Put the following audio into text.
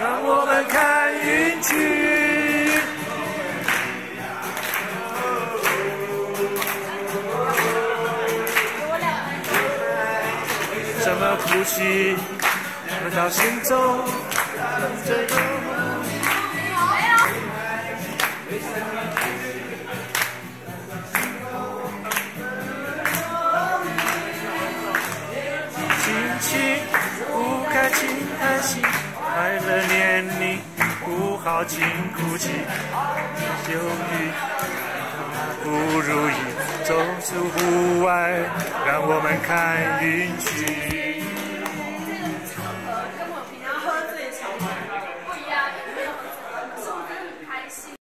让我们看云去。什么哭泣？回到心中。轻轻不开轻叹息，快乐年龄不好轻哭泣，忧郁不如意，走出户外，让我们看云去。